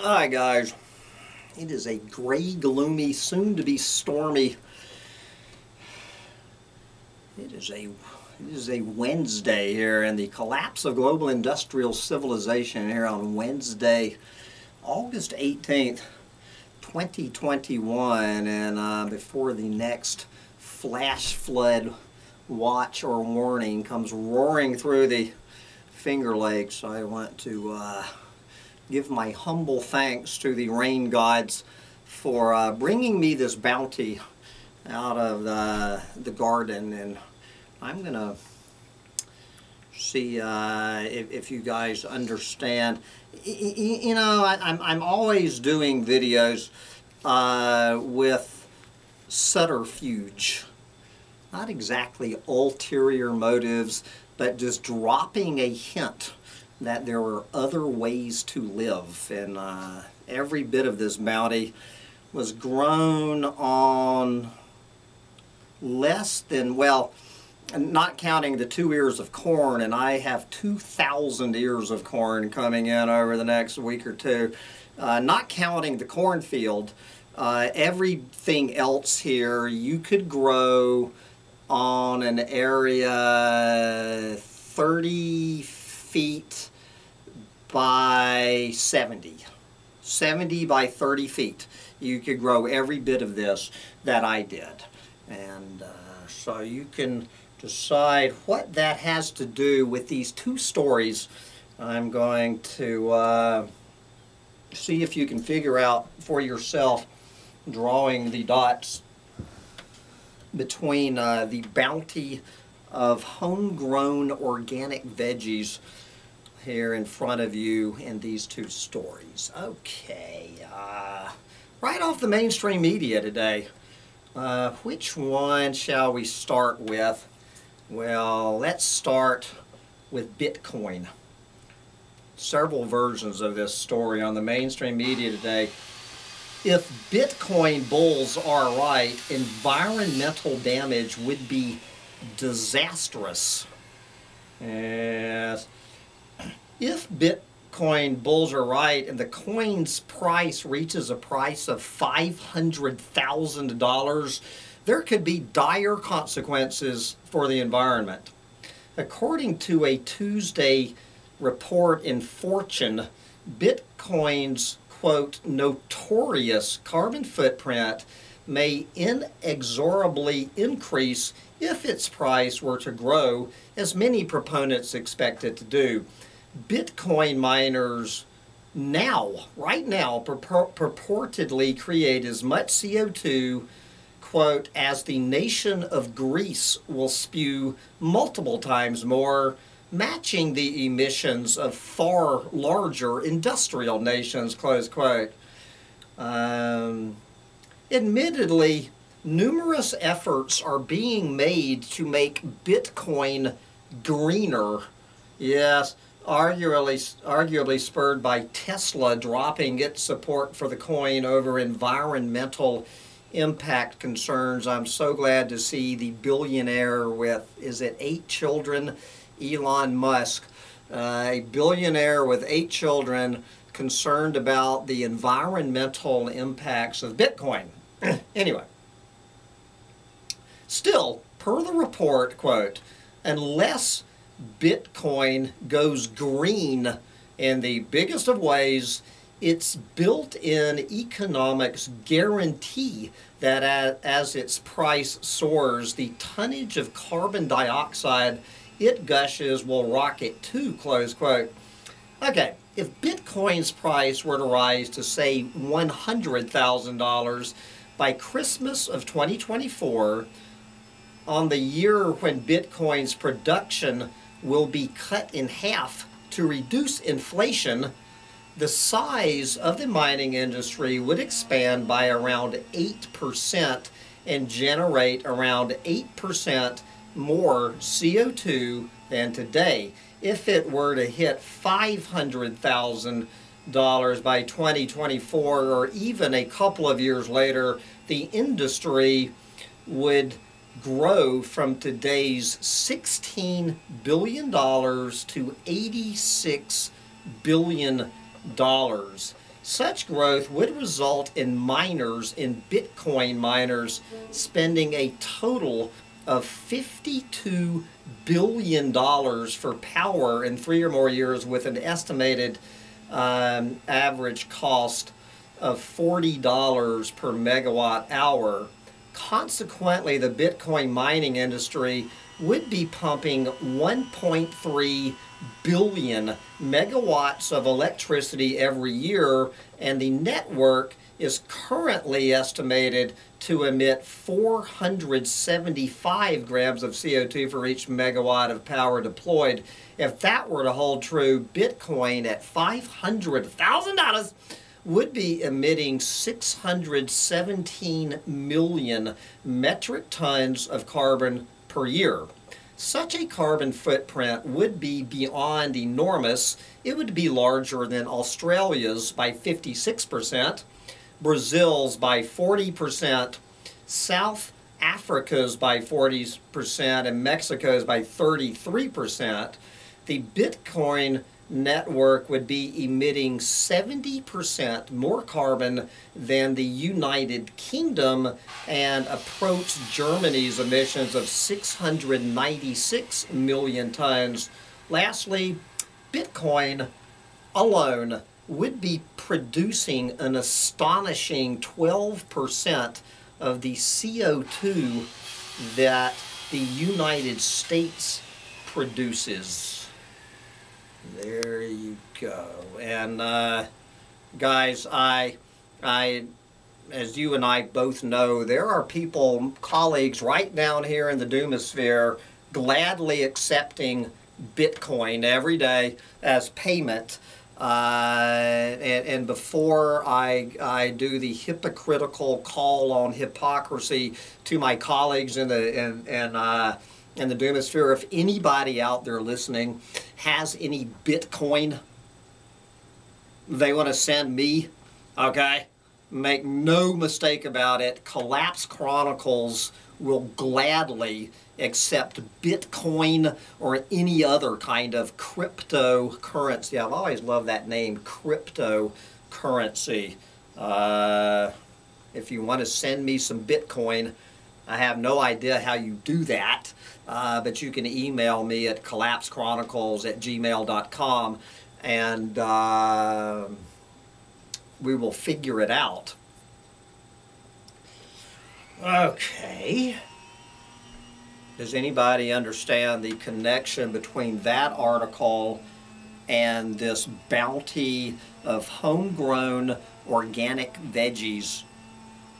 Hi guys. It is a gray, gloomy, soon to be stormy. It is a it is a Wednesday here and the collapse of global industrial civilization here on Wednesday, August 18th, 2021 and uh, before the next flash flood watch or warning comes roaring through the Finger Lakes, I want to uh, give my humble thanks to the rain gods for uh, bringing me this bounty out of the, the garden. And I'm gonna see uh, if, if, you guys understand. You know I, am I'm, I'm always doing videos uh, with subterfuge. Not exactly ulterior motives but just dropping a hint that there are other ways to live. And uh, every bit of this bounty was grown on less than, well, not counting the two ears of corn, and I have 2,000 ears of corn coming in over the next week or two. Uh, not counting the cornfield, uh, everything else here you could grow on an area 30 feet by 70. 70 by 30 feet. You could grow every bit of this that I did. And uh, so you can decide what that has to do with these two stories. I'm going to uh, see if you can figure out for yourself drawing the dots between uh, the bounty of homegrown organic veggies here in front of you in these two stories. Okay, uh, right off the mainstream media today, uh, which one shall we start with? Well, let's start with Bitcoin. Several versions of this story on the mainstream media today if Bitcoin bulls are right, environmental damage would be disastrous. Yes. If Bitcoin bulls are right and the coin's price reaches a price of $500,000, there could be dire consequences for the environment. According to a Tuesday report in Fortune, Bitcoin's quote, notorious carbon footprint may inexorably increase if its price were to grow, as many proponents expect it to do. Bitcoin miners now, right now, purpor purportedly create as much CO2, quote, as the nation of Greece will spew multiple times more matching the emissions of far larger industrial nations, close quote. Um, admittedly, numerous efforts are being made to make Bitcoin greener. Yes, arguably, arguably spurred by Tesla dropping its support for the coin over environmental impact concerns. I'm so glad to see the billionaire with, is it eight children, Elon Musk, uh, a billionaire with eight children, concerned about the environmental impacts of Bitcoin. anyway, still, per the report, quote, unless Bitcoin goes green in the biggest of ways, its built-in economics guarantee that as its price soars, the tonnage of carbon dioxide it gushes will rocket too, close quote. Okay, if Bitcoin's price were to rise to say $100,000 by Christmas of 2024, on the year when Bitcoin's production will be cut in half to reduce inflation, the size of the mining industry would expand by around 8% and generate around 8% more CO2 than today. If it were to hit $500,000 by 2024 or even a couple of years later, the industry would grow from today's $16 billion to $86 billion. Such growth would result in miners, in Bitcoin miners, spending a total of $52 billion for power in three or more years with an estimated um, average cost of $40 per megawatt hour. Consequently, the Bitcoin mining industry would be pumping 1.3 billion megawatts of electricity every year, and the network is currently estimated to emit 475 grams of CO2 for each megawatt of power deployed. If that were to hold true, Bitcoin at $500,000 would be emitting 617 million metric tons of carbon per year. Such a carbon footprint would be beyond enormous. It would be larger than Australia's by 56%, Brazil's by 40%, South Africa's by 40%, and Mexico's by 33%. The Bitcoin network would be emitting 70% more carbon than the United Kingdom and approach Germany's emissions of 696 million tons. Lastly, Bitcoin alone would be producing an astonishing 12% of the CO2 that the United States produces. There you go. And uh, guys, I, I, as you and I both know, there are people, colleagues right down here in the Doomosphere, gladly accepting Bitcoin every day as payment. Uh, and, and, before I, I do the hypocritical call on hypocrisy to my colleagues in the in, in, uh, in the Doomosphere, if anybody out there listening has any Bitcoin they want to send me, okay? Make no mistake about it, Collapse Chronicles will gladly accept Bitcoin or any other kind of cryptocurrency. I've always loved that name, cryptocurrency. Uh, if you want to send me some Bitcoin, I have no idea how you do that, uh, but you can email me at collapsechronicles at gmail.com and uh, we will figure it out. Okay. Does anybody understand the connection between that article and this bounty of homegrown organic veggies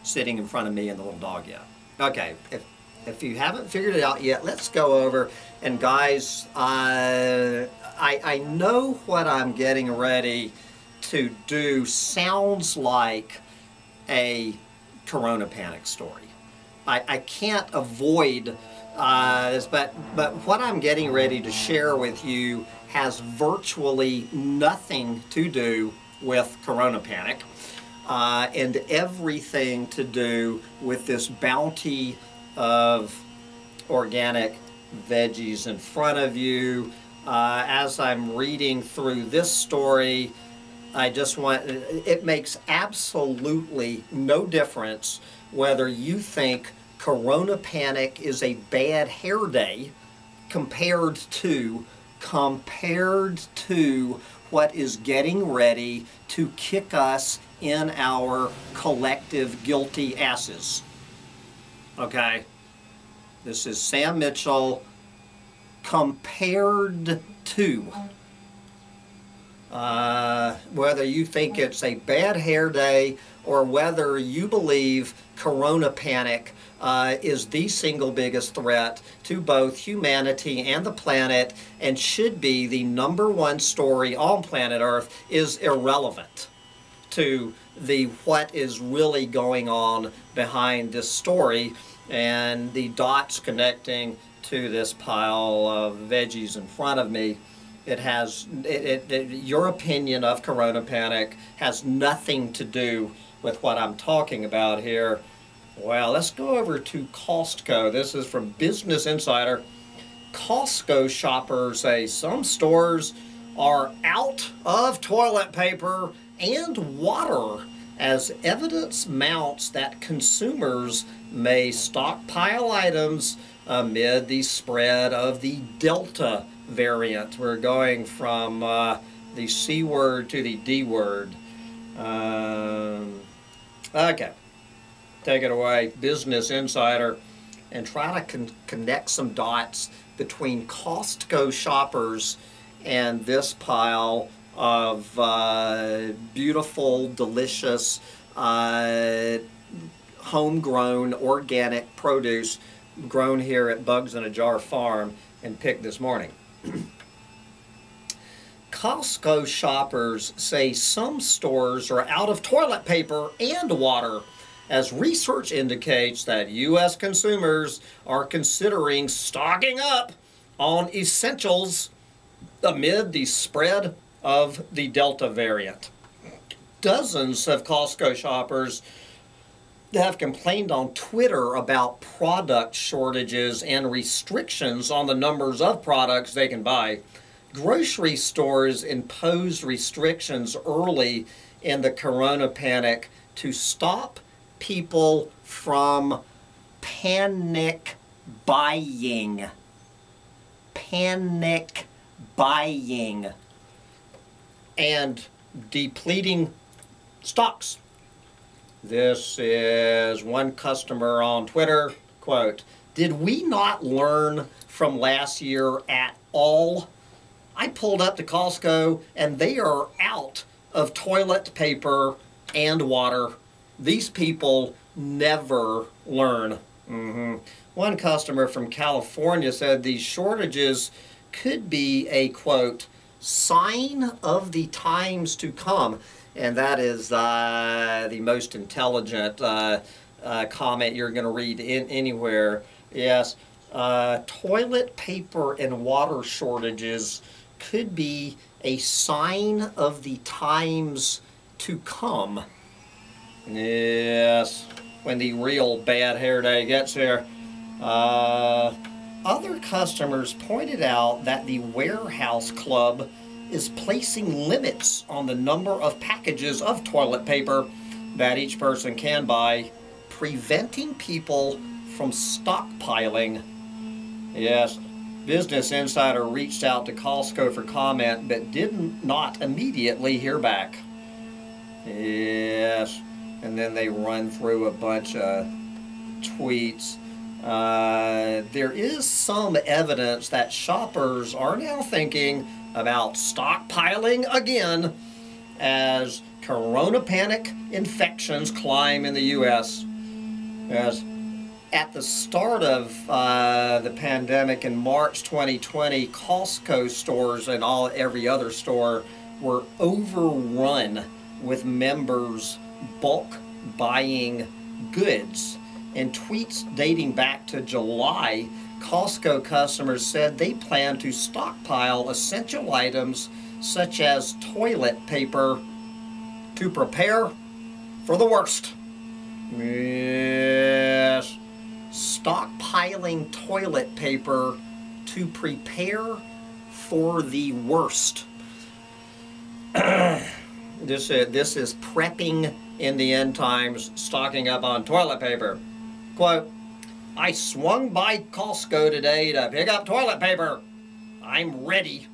sitting in front of me and the little dog yet? Okay, if, if you haven't figured it out yet, let's go over. And guys, uh, I, I know what I'm getting ready to do sounds like a Corona Panic story. I, I can't avoid uh, this, but, but what I'm getting ready to share with you has virtually nothing to do with Corona Panic uh, and everything to do with this bounty of organic veggies in front of you. Uh, as I'm reading through this story, I just want, it makes absolutely no difference whether you think Corona Panic is a bad hair day compared to, compared to what is getting ready to kick us in our collective guilty asses. Okay? This is Sam Mitchell compared to. Uh, whether you think it's a bad hair day or whether you believe corona panic uh, is the single biggest threat to both humanity and the planet and should be the number one story on planet Earth is irrelevant to the what is really going on behind this story and the dots connecting to this pile of veggies in front of me. It has, it, it, your opinion of Corona Panic has nothing to do with what I'm talking about here. Well, let's go over to Costco. This is from Business Insider. Costco shoppers say some stores are out of toilet paper and water as evidence mounts that consumers may stockpile items amid the spread of the Delta variant. We're going from uh, the C word to the D word. Um, okay, take it away, Business Insider, and try to con connect some dots between Costco shoppers and this pile of uh, beautiful, delicious, uh, homegrown, organic produce grown here at Bugs in a Jar Farm and picked this morning. Costco shoppers say some stores are out of toilet paper and water as research indicates that U.S. consumers are considering stocking up on essentials amid the spread of the Delta variant. Dozens of Costco shoppers have complained on Twitter about product shortages and restrictions on the numbers of products they can buy. Grocery stores imposed restrictions early in the corona panic to stop people from panic buying. Panic buying and depleting stocks. This is one customer on Twitter, quote, did we not learn from last year at all? I pulled up to Costco and they are out of toilet paper and water. These people never learn. Mm -hmm. One customer from California said these shortages could be a quote, sign of the times to come. And that is uh, the most intelligent uh, uh, comment you're going to read in anywhere. Yes, uh, toilet paper and water shortages could be a sign of the times to come. Yes, when the real bad hair day gets here. Uh, other customers pointed out that the warehouse club is placing limits on the number of packages of toilet paper that each person can buy, preventing people from stockpiling. Yes, Business Insider reached out to Costco for comment but did not immediately hear back. Yes, and then they run through a bunch of tweets. Uh, there is some evidence that shoppers are now thinking about stockpiling again as corona panic infections climb in the U.S. As at the start of uh, the pandemic in March 2020, Costco stores and all every other store were overrun with members bulk buying goods in tweets dating back to July, Costco customers said they plan to stockpile essential items such as toilet paper to prepare for the worst. Yes, stockpiling toilet paper to prepare for the worst. this, is, this is prepping in the end times, stocking up on toilet paper. Quote, I swung by Costco today to pick up toilet paper. I'm ready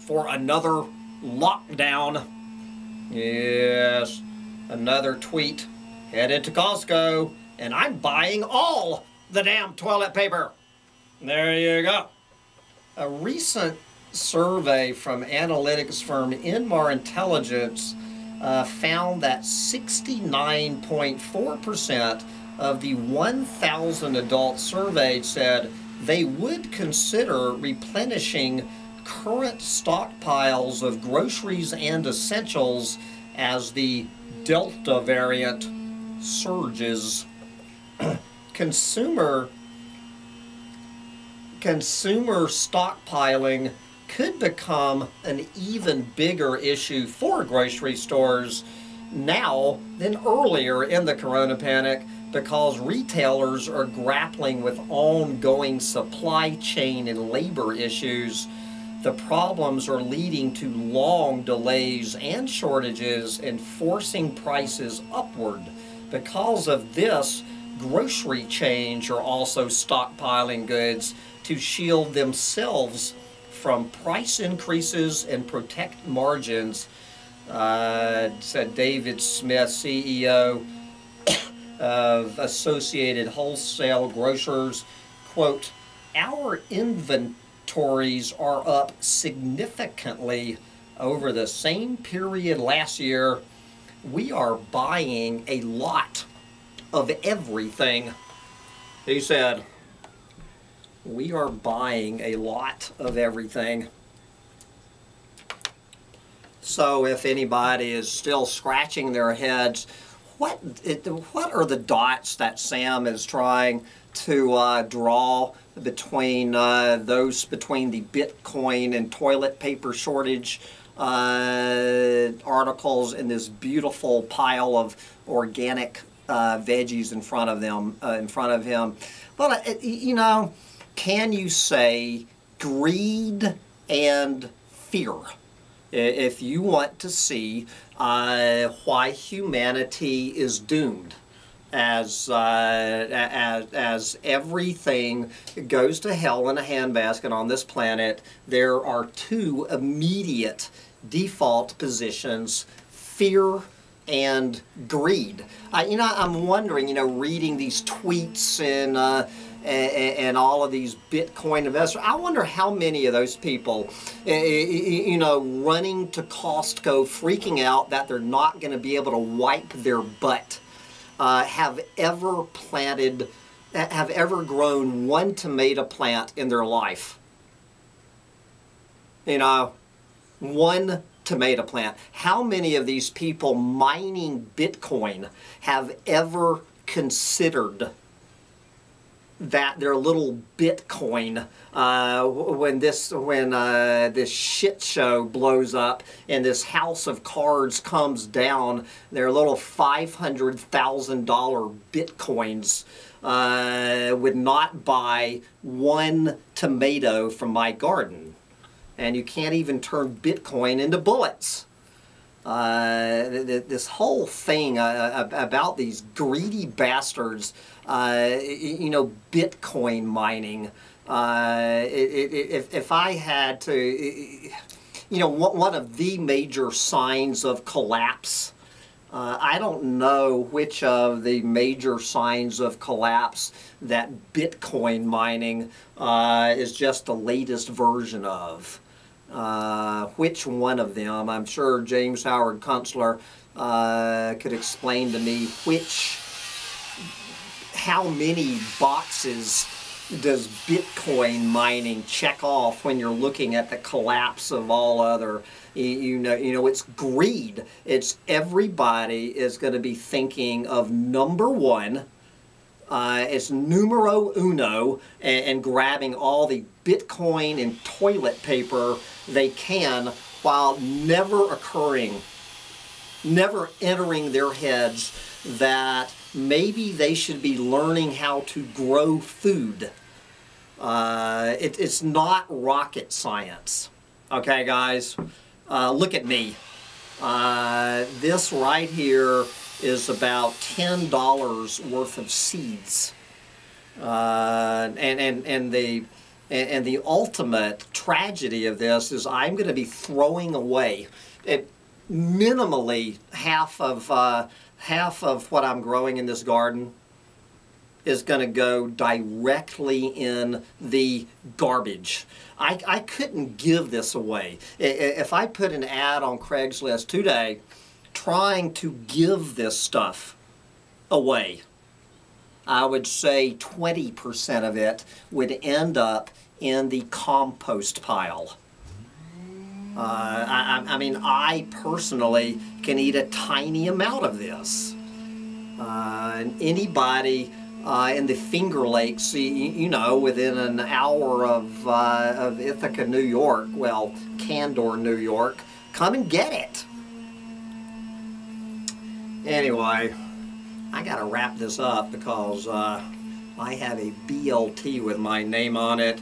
for another lockdown. Yes, another tweet. Headed to Costco, and I'm buying all the damn toilet paper. There you go. A recent survey from analytics firm Inmar Intelligence uh, found that 69.4% of the 1,000 adults surveyed said they would consider replenishing current stockpiles of groceries and essentials as the Delta variant surges. consumer consumer stockpiling could become an even bigger issue for grocery stores now than earlier in the corona panic because retailers are grappling with ongoing supply chain and labor issues the problems are leading to long delays and shortages and forcing prices upward. Because of this, grocery chains are also stockpiling goods to shield themselves from price increases and protect margins, uh, said David Smith, CEO of Associated Wholesale Grocers. Quote, our inventories are up significantly over the same period last year. We are buying a lot of everything. He said, we are buying a lot of everything. So if anybody is still scratching their heads, what, what are the dots that Sam is trying to uh, draw between uh, those between the Bitcoin and toilet paper shortage uh, articles and this beautiful pile of organic uh, veggies in front of them uh, in front of him. Well, uh, you know, can you say greed and fear? If you want to see uh, why humanity is doomed as, uh, as, as everything goes to hell in a handbasket on this planet, there are two immediate default positions, fear and greed. Uh, you know, I'm wondering, you know, reading these tweets and, uh, and, and, all of these Bitcoin investors, I wonder how many of those people, you know, running to Costco, freaking out that they're not going to be able to wipe their butt uh, have ever planted, have ever grown one tomato plant in their life. You know, one tomato plant. How many of these people mining Bitcoin have ever considered that their little Bitcoin uh, when this when uh, this shit show blows up and this house of cards comes down, their little five hundred thousand dollar Bitcoins uh, would not buy one tomato from my garden, and you can't even turn Bitcoin into bullets. Uh, this whole thing uh, about these greedy bastards, uh, you know, Bitcoin mining. Uh, it, it, if, if I had to, you know, one of the major signs of collapse, uh, I don't know which of the major signs of collapse that Bitcoin mining uh, is just the latest version of. Uh, which one of them. I'm sure James Howard Kunstler uh, could explain to me which, how many boxes does Bitcoin mining check off when you're looking at the collapse of all other you know you know it's greed it's everybody is going to be thinking of number one uh, it's numero uno and, and grabbing all the Bitcoin and toilet paper they can while never occurring, never entering their heads that maybe they should be learning how to grow food. Uh, it, it's not rocket science. Okay, guys? Uh, look at me. Uh, this right here is about $10 worth of seeds. Uh, and, and, and the and, and the ultimate tragedy of this is I'm going to be throwing away minimally half of uh, half of what I'm growing in this garden is going to go directly in the garbage. I, I couldn't give this away. If I put an ad on Craigslist today trying to give this stuff away, I would say 20% of it would end up in the compost pile. Uh, I, I, mean, I personally can eat a tiny amount of this. Uh, and anybody uh, in the Finger Lakes, you, you, know, within an hour of, uh, of Ithaca, New York, well, Candor, New York, come and get it. Anyway, I got to wrap this up because uh, I have a BLT with my name on it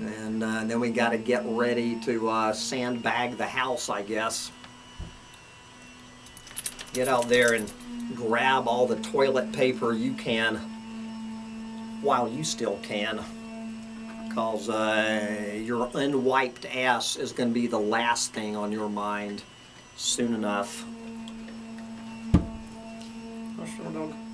And uh, then we got to get ready to uh, sandbag the house, I guess. Get out there and grab all the toilet paper you can while you still can. Because uh, your unwiped ass is going to be the last thing on your mind soon enough. Hush, little dog.